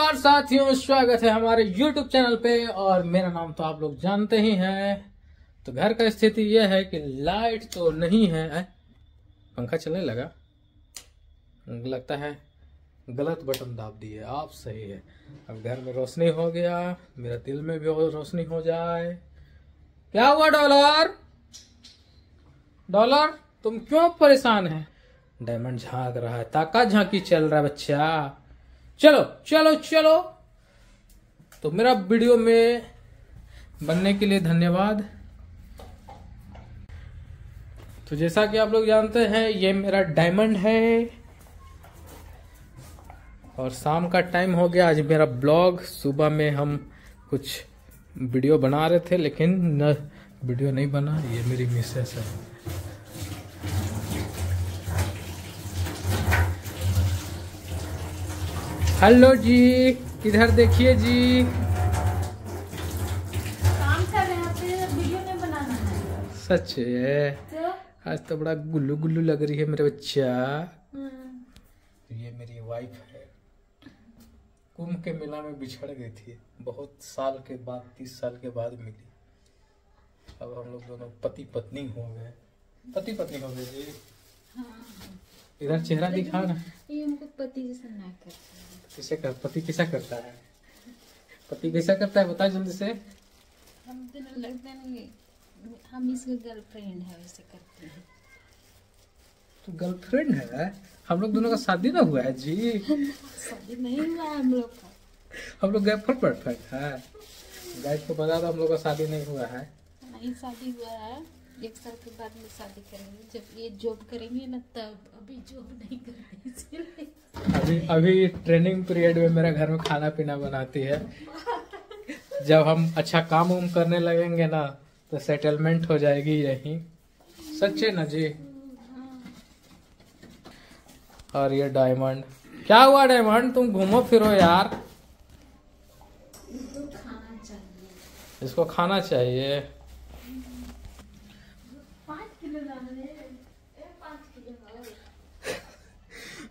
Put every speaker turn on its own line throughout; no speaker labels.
नमस्कार, साथियों, स्वागत है हमारे YouTube चैनल पे और मेरा नाम तो आप लोग जानते ही हैं। तो घर का स्थिति यह है कि लाइट तो नहीं है। पंखा चलने लगा। लगता है गलत बटन दाब दिए। आप सही है। अब घर में रोशनी हो गया। मेरा दिल में भी रोशनी हो जाए। क्या हुआ, डॉलर? डॉलर, तुम क्यों परेशान है? डायमंड झाँक रहा है। ताका झांकी चल रहा है, बच्चा। चलो चलो चलो। तो मेरा वीडियो में बनने के लिए धन्यवाद। तो जैसा कि आप लोग जानते हैं, ये मेरा डायमंड है। और शाम का टाइम हो गया, आज मेरा ब्लॉग। सुबह में हम कुछ वीडियो बना रहे थे, लेकिन न, वीडियो नहीं बना, ये मेरी मिसेस है। हेलो जी इधर देखिए जी?
काम कर रहे हैं वीडियो नहीं बनाना है।
सच है?
तो?
आज तो बड़ा गुल्लू गुल्लू लग रही है मेरे बच्चा।
हम्म,
ये मेरी वाइफ है। कुंभ के मेला में बिछड़ गई थी। बहुत साल के बाद तीस साल के बाद मिली। अब हम लोग दोनों पति पत्नी हो गए। पति पत्नी हो गए जी। इधर चेहरा दिखा ना
ये हमको पति जैसा ना करता।
किसे कर पति कैसा करता है? पति कैसा करता है बता जल्दी से।
हम दोनों लगता नहीं हम इसके गर्लफ्रेंड है वैसे करते हैं।
तो गर्लफ्रेंड है? हम लोग दोनों का शादी ना हुआ है जी।
शादी नहीं हुआ हम लोग का।
हम लोग गए परफेक्ट है। गाइड को बता दो हम लोग का शादी नहीं हुआ है।
नहीं शादी हुआ है। एक साल के बाद में शादी करेंगे। जब ये जॉब करेंगे ना तब अभी जॉब नहीं करेंगे इसलिए।
अभी अभी ट्रेनिंग पीरियड में मेरा घर में खाना पीना बनाती है। जब हम अच्छा काम उम करने लगेंगे ना तो सेटलमेंट हो जाएगी यही। सच है ना जी? और ये डायमंड क्या हुआ डायमंड तुम घूमो फिरो यार।
खाना चाहिए।
इसको खाना चाहिए
पाँच किलो लाना है ए, पाँच किलो लाओ।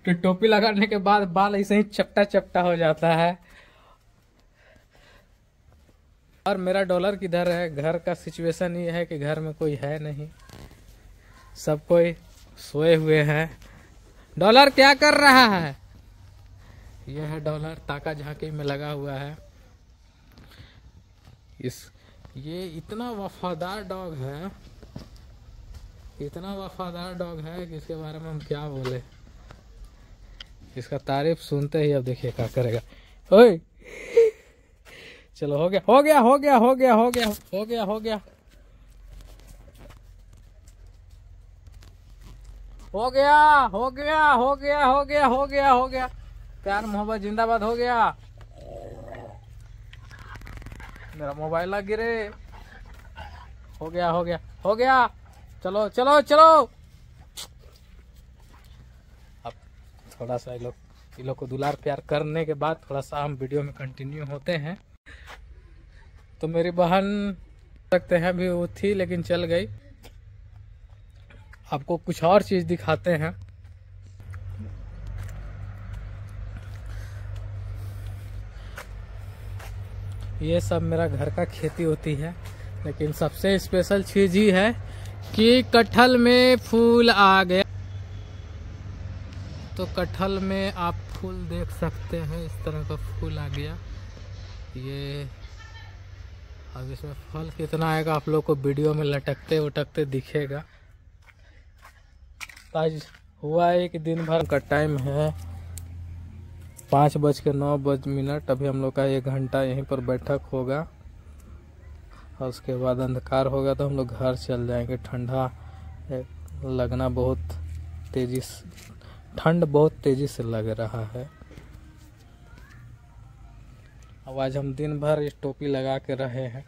तो टोपी लगाने के बाद बाल ऐसे ही चपटा चपटा हो जाता है। और मेरा डॉलर किधर है? घर का सिचुएशन ये है कि घर में कोई है नहीं। सब कोई सोए हुए हैं। डॉलर क्या कर रहा है? यह है डॉलर, ताका झांकी में लगा हुआ है। इस, ये इतना वफादार डॉग है। इतना वफादार डॉग है कि इसके बारे में हम क्या बोले इसका तारीफ़ सुनते ही अब देखिए क्या करेगा ओए चलो हो गया हो गया हो गया हो गया हो गया हो गया हो गया हो गया हो गया हो गया हो गया हो गया हो गया प्यार मोहब्बत जिंदाबाद हो गया मेरा मोबाइल लग गिरे हो गया हो गया हो गया चलो चलो चलो। अब थोड़ा सा ये लोग ये लोग को दुलार प्यार करने के बाद थोड़ा सा हम वीडियो में कंटिन्यू होते हैं। तो मेरी बहन सकते हैं, अभी वो थी लेकिन चल गई। आपको कुछ और चीज़ दिखाते हैं। ये सब मेरा घर का खेती होती है, लेकिन सबसे स्पेशल चीज़ ही है कि कटहल में फूल आ गया। तो कटहल में आप फूल देख सकते हैं, इस तरह का फूल आ गया। ये, अब इसमें फल कितना आएगा, आप लोग को वीडियो में लटकते उटकते दिखेगा। आज हुआ है कि दिन भर का टाइम है, पाँच बज के नौ बज मिनट। अभी हम लोग का एक घंटा यहीं पर बैठक होगा। और उसके बाद अंधकार होगा तो हम लोग घर चल जाएँगे। ठंडा लगना बहुत तेज़ी से, ठंड बहुत तेज़ी से लग रहा है। अब आज हम दिन भर इस टोपी लगा के रहे हैं।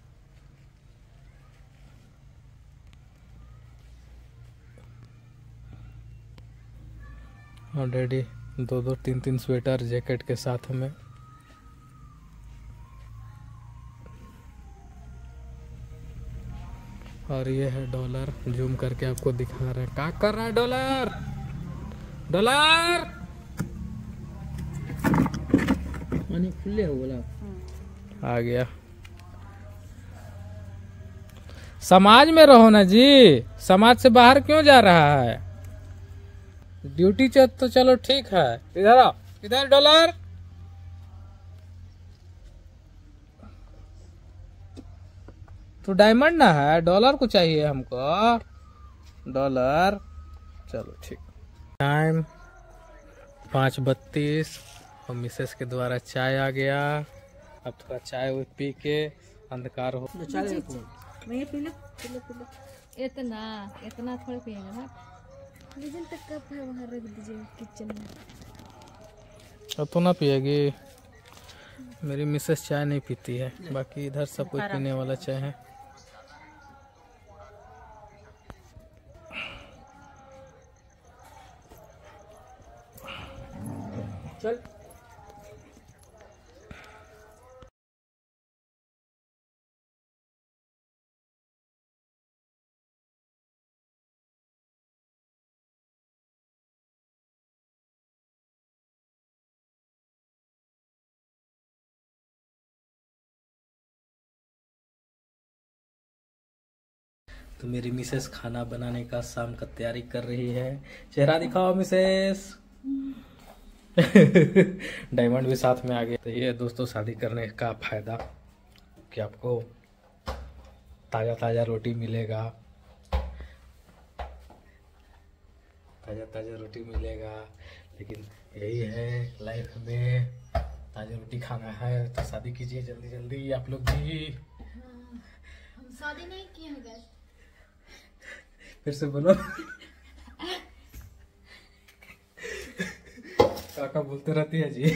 ऑलरेडी दो दो तीन तीन स्वेटर, जैकेट के साथ में और ये है डॉलर। जूम करके आपको दिखा रहे हैं। क्या कर रहा है डॉलर? डॉलर! पानी खुले हो बोला। आ गया। समाज में रहो ना जी। समाज से बाहर क्यों जा रहा है? ड्यूटी तो चलो ठीक है। इधर आओ। इधर डॉलर! तो डायमंड ना है डॉलर को चाहिए हमको। डॉलर चलो ठीक। टाइम पाँच बत्तीस। और मिसेस के द्वारा चाय आ गया। अब थोड़ा चाय वो पी के अंधकार हो
इतना इतना थोड़ा पिएगा ना। लीजिए तक कप है वहाँ रख दीजिए किचन में?
अब तो ना पिएगी। मेरी मिसेस चाय नहीं पीती है। बाकी इधर सब कुछ पीने वाला चाय है। चल। तो मेरी मिसेस खाना बनाने का शाम का तैयारी कर रही है। चेहरा दिखाओ, मिसेस। डायमंड भी साथ में आ गया। तो ये दोस्तों शादी करने का फ़ायदा कि आपको ताज़ा ताज़ा रोटी मिलेगा। ताज़ा ताज़ा रोटी मिलेगा। लेकिन यही है लाइफ में ताज़ा रोटी खाना है तो शादी कीजिए जल्दी जल्दी आप लोग भी।
हम शादी नहीं किए
फिर से बोलो। काका बोलते रहती है जी।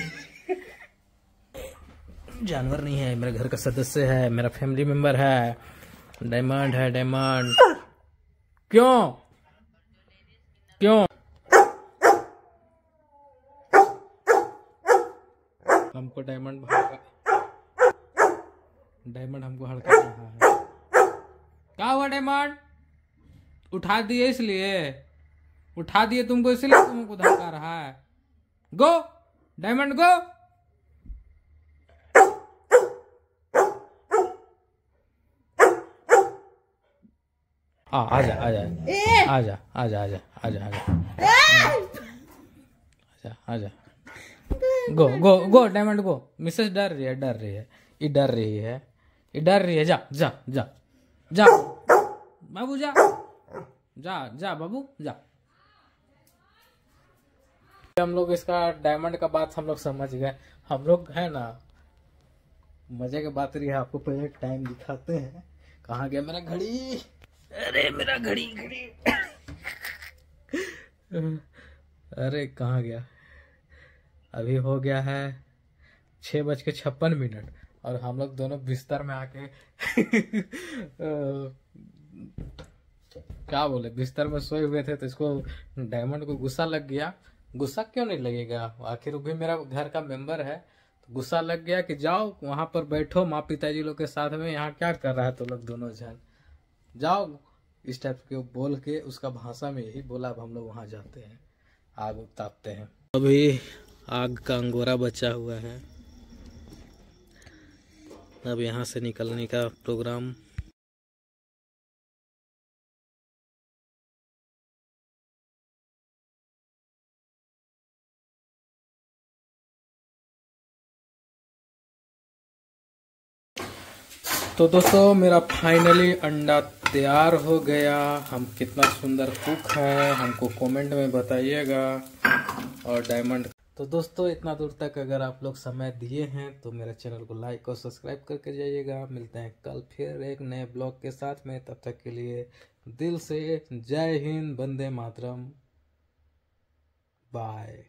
जानवर नहीं है, मेरे घर का सदस्य है, मेरा फैमिली मेंबर है। डायमंड है डायमंड क्यों? क्यों? हमको डायमंड डायमंड हमको हड़का रहा है। क्या हुआ डायमंड उठा दिए इसलिए। उठा दिए तुमको, इसलिए तुमको धक्का रहा है। Go diamond go. आ आजा आजा आजा आजा आजा आजा आजा आजा आजा गो go go diamond go. Mrs डर रही है डर रही है। ये डर रही है। ये डर रही है। जा जा जा जा। बाबू जा। जा जा बाबू जा। हम लोग इसका डायमंड का बात हम लोग समझ गए। हम लोग है ना, मज़े की बात रही है, आपको पहले टाइम दिखाते हैं। कहाँ गया मेरा घड़ी? अरे मेरा घड़ी घड़ी। अरे कहाँ गया? अभी हो गया है छः बज के छप्पन मिनट और हम लोग दोनों बिस्तर में आके क्या बोले, बिस्तर में सोए हुए थे तो इसको डायमंड को गुस्सा लग गया। गुस्सा क्यों नहीं लगेगा? आखिर वो भी मेरा घर का मेंबर है तो गुस्सा लग गया कि जाओ, वहाँ पर बैठो माँ पिताजी लोग के साथ में यहाँ क्या कर रहा है तो लोग दोनों जन? जाओ, इस टाइप के बोल के उसका भाषा में यही बोला, अब हम लोग वहाँ जाते हैं। आग तापते हैं। अभी आग का अंगोरा बचा हुआ है। अब यहाँ से निकलने का प्रोग्राम तो दोस्तों, मेरा फाइनली अंडा तैयार हो गया। हम कितना सुंदर कुक है, हमको कमेंट में बताइएगा। और डायमंड तो दोस्तों, इतना दूर तक अगर आप लोग समय दिए हैं तो मेरे चैनल को लाइक और सब्सक्राइब करके जाइएगा। मिलते हैं कल फिर एक नए ब्लॉग के साथ में। तब तक के लिए दिल से जय हिंद बंदे मातरम। बाय